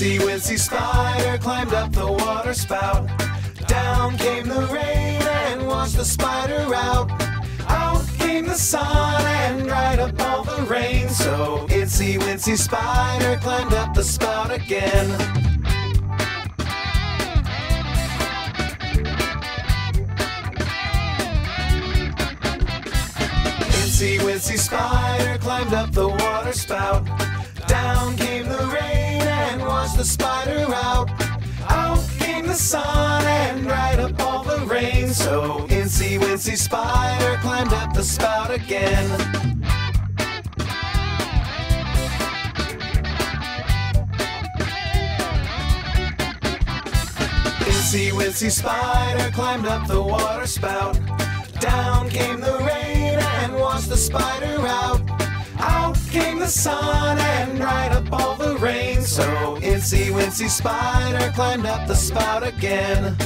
Incy Wincy Spider climbed up the water spout. Down came the rain and washed the spider out. Out came the sun and dried up all the rain. So Incy Wincy Spider climbed up the spout again. Incy Wincy Spider climbed up the water spout. The spider out. Out came the sun and dried up all the rain. So Incy Wincy Spider climbed up the spout again. Incy Wincy Spider climbed up the water spout. Down came the rain and washed the spider out. Out came the sun and dried up all the rain. So Incy Wincy Spider climbed up the spout again.